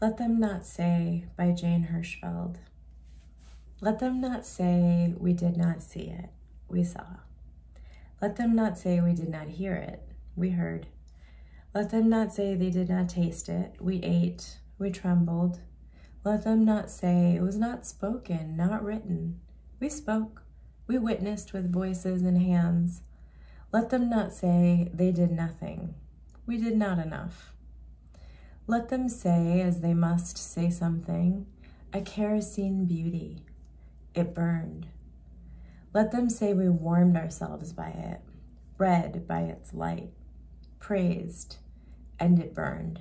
Let them not say, by Jane Hirshfield. Let them not say, we did not see it, we saw. Let them not say, we did not hear it, we heard. Let them not say, they did not taste it, we ate, we trembled. Let them not say, it was not spoken, not written. We spoke, we witnessed with voices and hands. Let them not say, they did nothing. We did not enough. Let them say, as they must say something, a kerosene beauty. It burned. Let them say we warmed ourselves by it, read by its light, praised, and it burned.